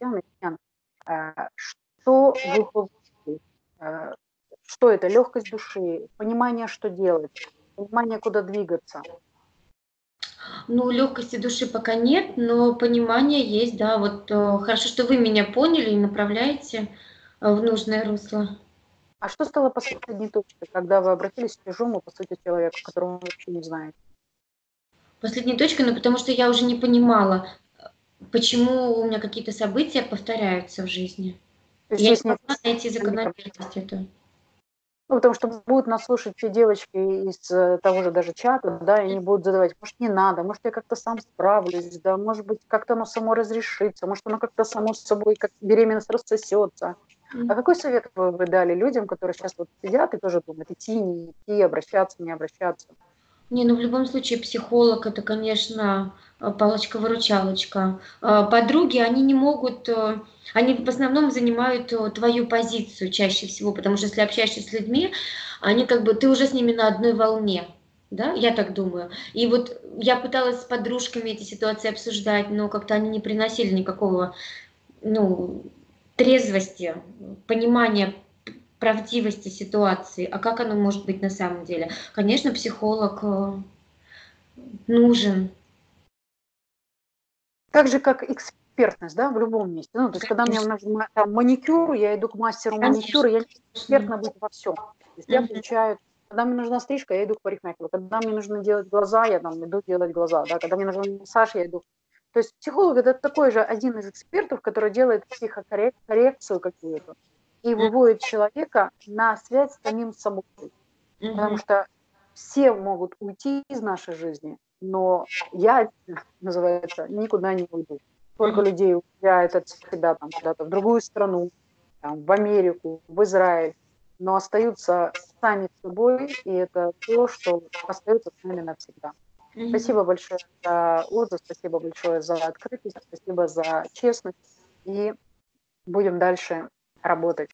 Татьяна. Что вы получили? Э, что это? Легкость души, понимание, что делать, понимание, куда двигаться. Ну, легкости души пока нет, но понимание есть, да. Вот э, хорошо, что вы меня поняли и направляете э, в нужное русло. А что стало последней точкой, когда вы обратились к чужому, по сути, человеку, которого вы вообще не знаете? Последней точкой, ну, потому что я уже не понимала, почему у меня какие-то события повторяются в жизни. Я не могла найти закономерность эту. Ну, потому что будут нас слушать те девочки из э, того же даже чата, да, и они будут задавать, может, не надо, может, я как-то сам справлюсь, да, может быть, как-то оно само разрешится, может, оно как-то само с собой, как беременность рассосется. А какой совет вы бы дали людям, которые сейчас вот сидят и тоже думают, идти, не идти, обращаться, не обращаться? Не, ну в любом случае психолог это, конечно, э, палочка-выручалочка. Э, Подруги, они не могут, э, они в основном занимают твою позицию чаще всего, потому что если общаешься с людьми, они как бы, ты уже с ними на одной волне. Да, я так думаю. И вот я пыталась с подружками эти ситуации обсуждать, но как-то они не приносили никакого, ну, трезвости, понимания правдивости ситуации, а как оно может быть на самом деле. Конечно, психолог э, нужен. Так же, как экспертность, да, в любом месте. Ну, то есть, когда мне нужен там, маникюр, я иду к мастеру Конечно. маникюра, я экспертна быть во всем. То есть я включаю, когда мне нужна стрижка, я иду к парикмахеру. Когда мне нужно делать глаза, я там иду делать глаза. Да? Когда мне нужен массаж, я иду. То есть психолог это такой же один из экспертов, который делает психокоррекцию какую-то и выводит человека на связь с самим собой. Потому что все могут уйти из нашей жизни, но я, называется, никуда не уйду. Сколько людей уезжает от себя там куда-то в другую страну, там, в Америку, в Израиль, но остаются сами собой, и это то, что остается с нами навсегда. Мгм. Спасибо большое за отзыв, спасибо большое за открытость, спасибо за честность, и будем дальше работать.